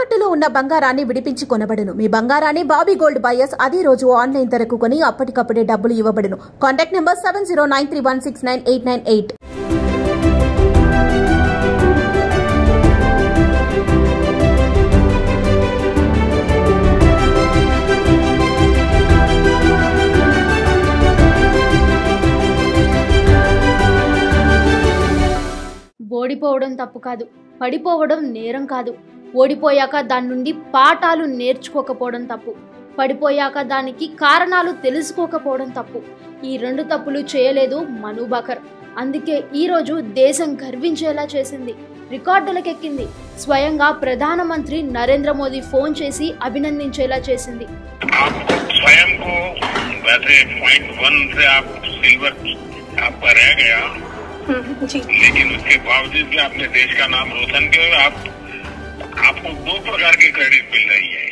తాకట్టులో ఉన్న బంగారాన్ని విడిపించి కొనబడును. మీ బంగారాన్ని బాబీ గోల్డ్ బయర్స్ అదే రోజు ఆన్లైన్ ధరకు కొని అప్పటికప్పుడే డబ్బులు ఇవ్వబడును. Contact number seven zero nine three one six nine eight nine eight. ఓడిపోవడం తప్పు కాదు. పడిపోవడం నేరం కాదు. ఓడిపోయాక దాని నుండి పాఠాలు నేర్చుకోకపోవడం తప్పు పడిపోయాక దానికి కారణాలు తెలుసుకోకపోవడం తప్పు ఈ రెండు తప్పులు చేయలేదు మను బకర్ అందుకే ఈరోజు దేశం గర్వించేలా చేసింది రికార్డులకెక్కింది స్వయంగా ప్రధానమంత్రి నరేంద్ర మోదీ ఫోన్ చేసి అభినందించేలా చేసింది आप स्वयं को वैसे पॉइंट वन से आप सिल्वर आपका रह गया जी लेकिन उसके बावजूद भी आपने देश का नाम रोशन किया और आप आपको दो प्रकार की क्रेडिट मिल रही है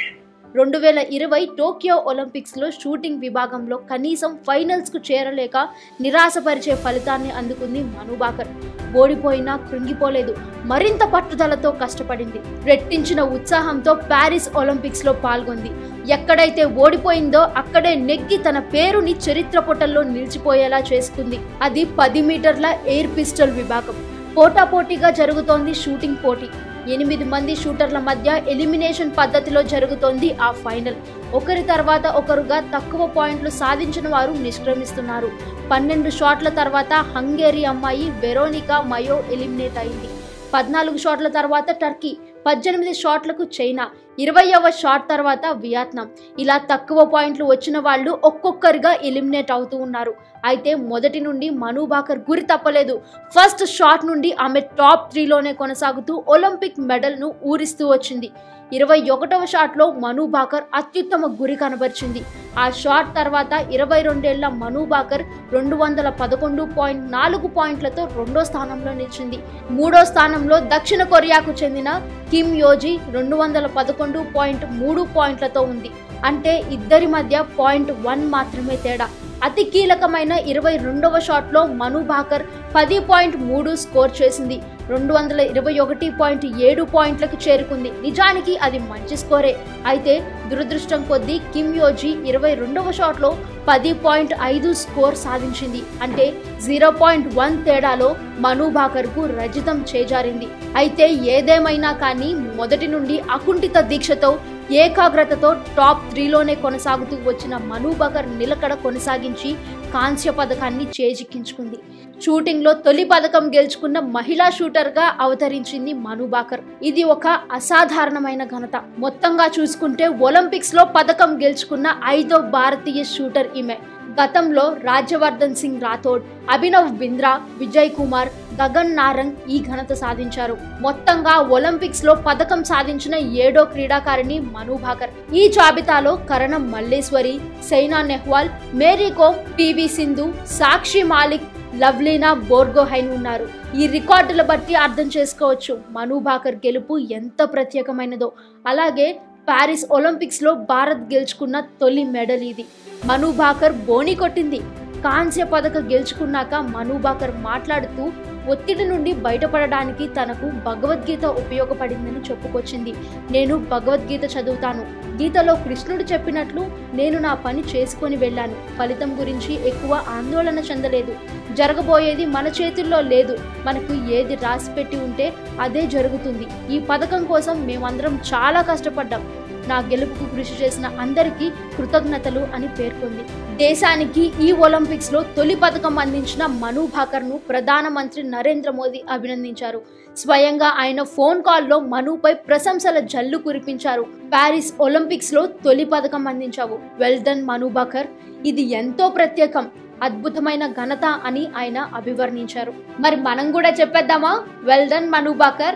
రెండు వేల ఇరవై టోక్యో ఒలింపిక్స్లో షూటింగ్ విభాగంలో కనీసం ఫైనల్స్కు చేరలేక నిరాశపరిచే ఫలితాన్ని అందుకుంది మను బాకర్ ఓడిపోయినా కృంగిపోలేదు మరింత పట్టుదలతో కష్టపడింది రెట్టించిన ఉత్సాహంతో ప్యారిస్ ఒలింపిక్స్లో పాల్గొంది ఎక్కడైతే ఓడిపోయిందో అక్కడే నెగ్గి తన పేరుని చరిత్ర పుటల్లో నిలిచిపోయేలా చేసుకుంది అది పది మీటర్ల ఎయిర్ పిస్టల్ విభాగం పోటాపోటీగా జరుగుతోంది షూటింగ్ పోటీ ఎనిమిది మంది షూటర్ల మధ్య ఎలిమినేషన్ పద్ధతిలో జరుగుతోంది ఆ ఫైనల్. ఒకరి తర్వాత ఒకరుగా తక్కువ పాయింట్లు సాధించిన వారు నిష్క్రమిస్తున్నారు. పన్నెండు షాట్ల తర్వాత హంగేరీ అమ్మాయి వెరోనికా మయో ఎలిమినేట్ అయింది. పద్నాలుగు షాట్ల తర్వాత టర్కీ పద్దెనిమిది షాట్లకు చైనా ఇరవైవ షాట్ తర్వాత వియత్నాం. ఇలా తక్కువ పాయింట్లు వచ్చిన వాళ్ళు ఒక్కొక్కరిగా ఎలిమినేట్ అవుతూ ఉన్నారు. అయితే మొదటి నుండి మనుబాకర్ గురి తప్పలేదు. ఫస్ట్ షాట్ నుండి ఆమె టాప్ త్రీలోనే కొనసాగుతూ ఒలింపిక్ మెడల్ను ఊరిస్తూ వచ్చింది. ఇరవై ఒకటవ షాట్లో మనుబాకర్ అత్యుత్తమ గురి కనబరిచింది. ఆ షాట్ తర్వాత ఇరవై రెండేళ్ళ మనుబాకర్ రెండు వందల పదకొండు పాయింట్ నాలుగు పాయింట్లతో రెండో స్థానంలో నిలిచింది. మూడో స్థానంలో దక్షిణ కొరియాకు చెందిన కిమ్ యోజీ రెండు వందల పదకొండు పాయింట్ మూడు పాయింట్లతో ఉంది. అంటే ఇద్దరి మధ్య పాయింట్ వన్ మాత్రమే తేడా. అతి కీలకమైన ఇరవై రెండవ షాట్లో మను భాకర్ పది పాయింట్ మూడు స్కోర్ చేసింది. రెండు వందల ఇరవై ఒకటి పాయింట్ ఏడు పాయింట్లకు చేరుకుంది. నిజానికి అది మంచి స్కోరే. అయితే దురదృష్టం కొద్దీ కిమ్ యోజీ ఇరవై రెండవ షాట్లో పది పాయింట్ ఐదు స్కోర్ సాధించింది. అంటే జీరో పాయింట్ వన్ తేడాలో మను భాకర్కు రజితం చేజారింది. అయితే ఏదేమైనా కానీ మొదటి నుండి అకుంఠిత దీక్షతో ఏకాగ్రతతో టాప్ త్రీలోనే కొనసాగుతూ వచ్చిన మనుబగర్ నిలకడ కొనసాగించి కాంస్య పథకాన్ని చేజిక్కించుకుంది. షూటింగ్లో తొలి పథకం గెలుచుకున్న మహిళా షూటర్గా అవతరించింది మనుబాకర్ ఇది ఒక అసాధారణమైన ఘనత. మొత్తంగా చూసుకుంటే ఒలింపిక్స్లో పథకం గెలుచుకున్న ఐదో భారతీయ షూటర్ ఈమె. గతంలో రాజ్యవర్ధన్ సింగ్ రాథోడ్ అభినవ్ బింద్రా విజయ్ కుమార్ గగన్ నారంగ్ ఈ ఘనత సాధించారు. మొత్తంగా ఒలింపిక్స్లో పథకం సాధించిన ఏడో క్రీడాకారిణి మనుభాకర్ ఈ జాబితాలో కరణం మల్లేశ్వరి సైనా నెహ్వాల్ మేరీ కోమ్ పివి సింధు సాక్షి మాలిక్ లవ్లీనా బోర్గోహైన్ ఉన్నారు. ఈ రికార్డుల బట్టి అర్థం చేసుకోవచ్చు. మను భాకర్ గెలుపు ఎంత ప్రత్యేకమైనదో. అలాగే ప్యారిస్ ఒలింపిక్స్లో భారత్ గెలుచుకున్న తొలి మెడల్ ఇది. మను భాకర్ బోని కొట్టింది. కాంస్య పథక గెలుచుకున్నాక మను భాకర్ మాట్లాడుతూ ఒత్తిడి నుండి బయటపడడానికి తనకు భగవద్గీత ఉపయోగపడిందని చెప్పుకొచ్చింది. నేను భగవద్గీత చదువుతాను. గీతలో కృష్ణుడు చెప్పినట్లు నేను నా పని చేసుకొని వెళ్ళాను. ఫలితం గురించి ఎక్కువ ఆందోళన చెందలేదు. జరగబోయేది మన చేతుల్లో లేదు. మనకు ఏది రాసి పెట్టి ఉంటే అదే జరుగుతుంది. ఈ పథకం కోసం మేమందరం చాలా కష్టపడ్డాం. నా గెలుపుకు కృషి చేసిన అందరికీ కృతజ్ఞతలు అని పేర్కొంది. దేశానికి ఈ ఒలింపిక్స్లో తొలి పథకం అందించిన మను భాకర్ను ప్రధానమంత్రి నరేంద్ర మోదీ అభినందించారు. స్వయంగా ఆయన ఫోన్ కాల్లో మనుపై ప్రశంసల జల్లు కురిపించారు. ప్యారిస్ ఒలింపిక్స్లో తొలి పథకం అందించావు. Well done Manu Bhaker. ఇది ఎంతో ప్రత్యేకం అద్భుతమైన ఘనత అని ఆయన అభివర్ణించారు. మరి మనం కూడా చెప్పేద్దామా? Well done Manu Bhaker